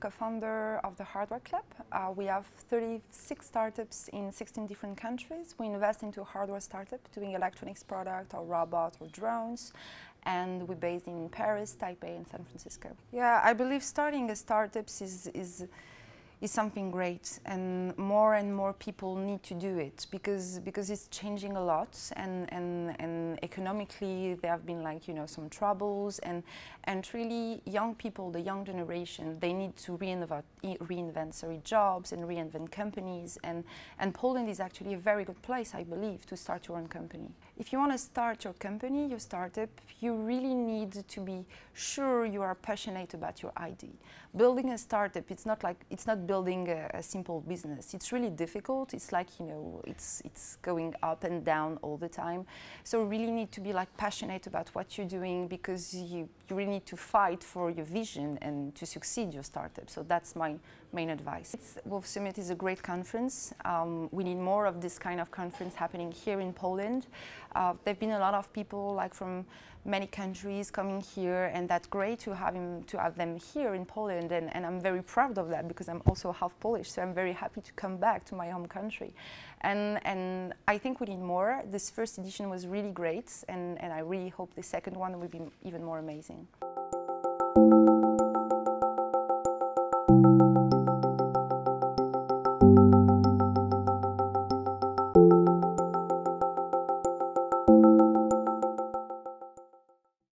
co-founder of the Hardware Club. Uh, we have 36 startups in 16 different countries. We invest into hardware startup doing electronics product or robot or drones. And we're based in Paris, Taipei, and San Francisco. Yeah, I believe starting a startups is, is is something great and more and more people need to do it because because it's changing a lot and and and economically there have been like you know some troubles and and really young people the young generation they need to reinvent reinvent sorry jobs and reinvent companies and and Poland is actually a very good place I believe to start your own company. If you want to start your company your startup you really need to be sure you are passionate about your idea building a startup it's not like it's not building a, a, simple business. It's really difficult. It's like, you know, it's, it's going up and down all the time. So really need to be like passionate about what you're doing because you, you really need to fight for your vision and to succeed your startup. So that's my main advice. It's, Wolves Summit is a great conference. Um, we need more of this kind of conference happening here in Poland. Uh, there have been a lot of people like from many countries coming here and that's great to have, him, to have them here in Poland and, and I'm very proud of that because I'm also half Polish, so I'm very happy to come back to my home country. And, and I think we need more. This first edition was really great, and, and I really hope the second one will be even more amazing.